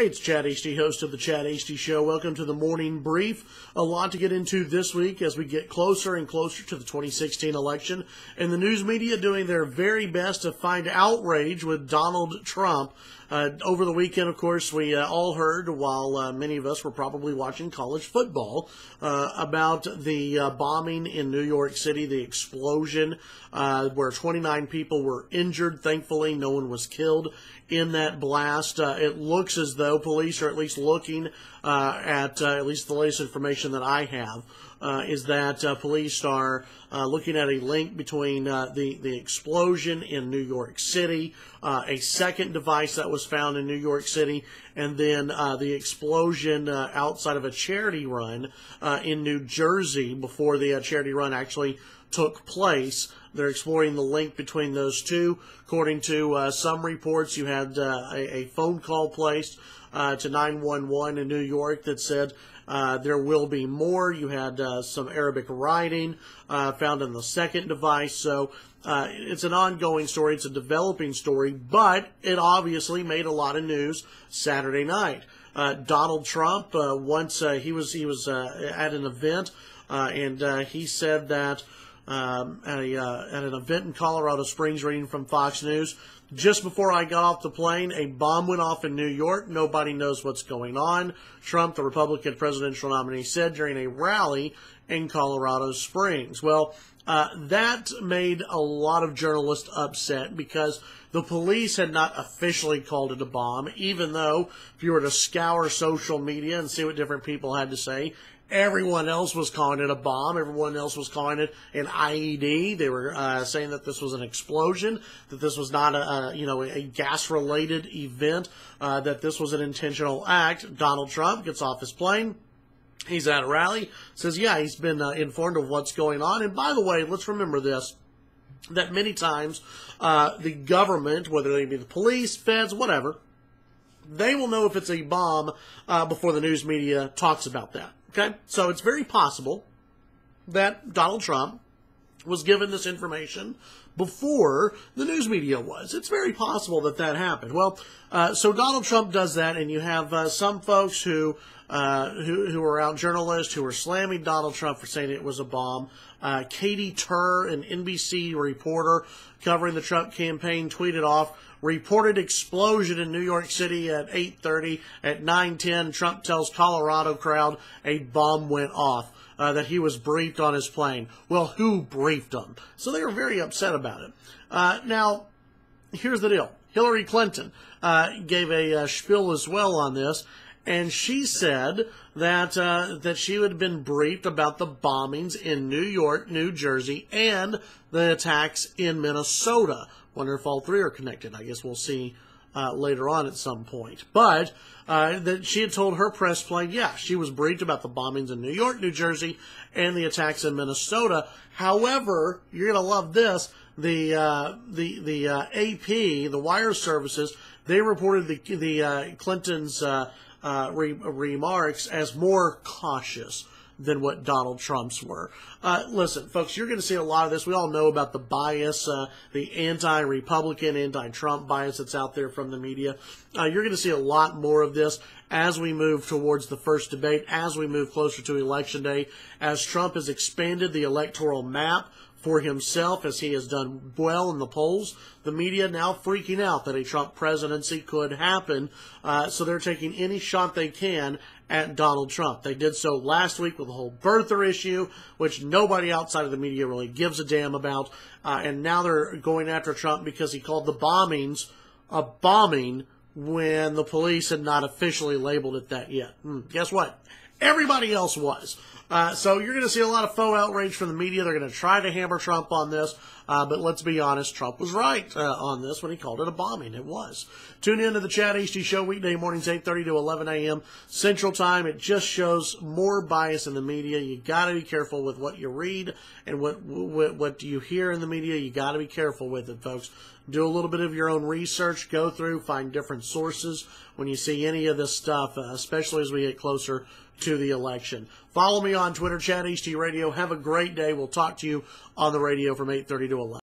Hey, it's Chad Hasty, host of the Chad Hasty Show. Welcome to the morning brief. A lot to get into this week as we get closer and closer to the 2016 election, and the news media doing their very best to find outrage with Donald Trump. Uh, over the weekend, of course, we uh, all heard, while uh, many of us were probably watching college football, uh, about the uh, bombing in New York City, the explosion uh, where 29 people were injured. Thankfully, no one was killed in that blast. it looks as though police are at least looking at at least the latest information that I have uh, is that uh, police are uh, looking at a link between uh, the the explosion in New York City, uh, a second device that was found in New York City, and then the explosion outside of a charity run in New Jersey before the charity run actually took place. They're exploring the link between those two. According to uh, some reports, you had uh, a, a, phone call placed uh, to 911 in New York that said uh, there will be more. You had uh, some Arabic writing uh, found in the second device. So uh, it's an ongoing story. It's a developing story, but it obviously made a lot of news Saturday night. Uh, Donald Trump, uh, once he was he was at an event, and he said that um, at, a, uh, at an event in Colorado Springs, reading from Fox News. Just before I got off the plane, a bomb went off in New York. Nobody knows what's going on. Trump, the Republican presidential nominee, said during a rally in Colorado Springs. Well, uh, that made a lot of journalists upset because the police had not officially called it a bomb, even though if you were to scour social media and see what different people had to say, Everyone else was calling it a bomb. Everyone else was calling it an IED. They were uh, saying that this was an explosion, that this was not a, a you know a gas-related event, uh, that this was an intentional act. Donald Trump gets off his plane. He's at a rally. Says, yeah, he's been uh, informed of what's going on. And by the way, let's remember this: that many times uh, the government, whether they be the police, feds, whatever, they will know if it's a bomb uh, before the news media talks about that. Okay? So it's very possible that Donald Trump was given this information before the news media was. It's very possible that that happened. Well, uh, so Donald Trump does that, and you have uh, some folks who, uh, who who are out journalists who are slamming Donald Trump for saying it was a bomb. Uh, Katy Tur, an NBC reporter covering the Trump campaign, tweeted off reported explosion in New York City at 8:30 at 9:10 Trump tells Colorado crowd a bomb went off uh, that he was briefed on his plane well who briefed him so they were very upset about it uh, now here's the deal Hillary Clinton uh, gave a uh, spiel as well on this and she said that uh, that she had been briefed about the bombings in New York, New Jersey, and the attacks in Minnesota. Wonder if all three are connected. I guess we'll see uh, later on at some point. But uh, that she had told her press plane, yeah, she was briefed about the bombings in New York, New Jersey, and the attacks in Minnesota. However, you're going to love this. The uh, the the uh, AP, the wire services, they reported the the uh, Clinton's uh, re- remarks as more cautious than what Donald Trump's were. Uh, listen, folks, you're going to see a lot of this. We all know about the bias, uh, the anti-Republican, anti-Trump bias that's out there from the media. Uh, you're going to see a lot more of this as we move towards the first debate, as we move closer to election day, as Trump has expanded the electoral map for himself as he has done well in the polls. The media now freaking out that a Trump presidency could happen, uh, so they're taking any shot they can at Donald Trump. They did so last week with the whole birther issue, which nobody outside of the media really gives a damn about, uh, and now they're going after Trump because he called the bombings a bombing when the police had not officially labeled it that yet. Hmm, guess what? Everybody else was. Uh, so you're going to see a lot of faux outrage from the media. They're going to try to hammer Trump on this. Uh, but let's be honest, Trump was right uh, on this when he called it a bombing. It was. Tune in to the Chad Hasty Show weekday mornings, 8.30 to 11 a.m. Central Time. It just shows more bias in the media. You got to be careful with what you read and what, what, what you hear in the media. You got to be careful with it, folks. Do a little bit of your own research. Go through, find different sources when you see any of this stuff, uh, especially as we get closer to the election. Follow me on Twitter, Chad Hasty Radio. Have a great day. We'll talk to you on the radio from 8.30 to 11.